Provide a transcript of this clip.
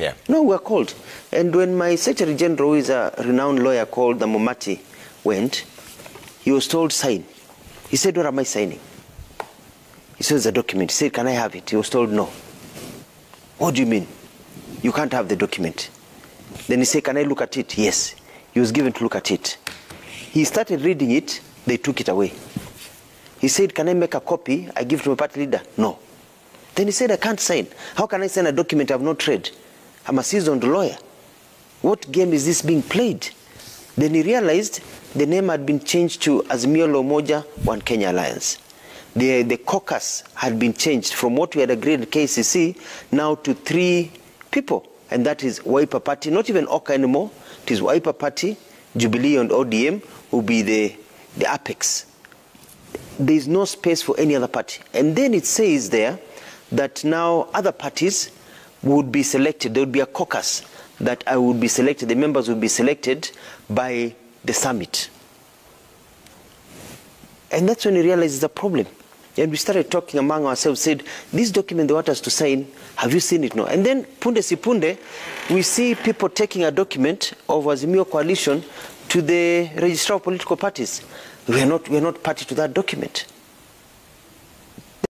Yeah. No, we were called. And when my Secretary General, who is a renowned lawyer called the Momati, went, he was told sign. He said, What am I signing? He says the document. He said, Can I have it? He was told no. What do you mean? You can't have the document. Then he said, Can I look at it? Yes. He was given to look at it. He started reading it, they took it away. He said, Can I make a copy? I give to my party leader. No. Then he said, I can't sign. How can I sign a document I've not read? I'm a seasoned lawyer. What game is this being played? Then he realized the name had been changed to Azimio la One Kenya Alliance. The, the caucus had been changed from what we had agreed at KCC now to three people. And that is Wiper Party, not even Oka anymore. It is Wiper Party, Jubilee and ODM will be the, the apex there is no space for any other party. And then it says there that now other parties would be selected. There would be a caucus that I would be selected. The members would be selected by the summit. And that's when we realized it's a problem. And we started talking among ourselves, said, this document they want us to sign, have you seen it? No. And then, punde si punde, we see people taking a document of Azimio coalition to the registrar of political parties. We are not, we are not party to that document.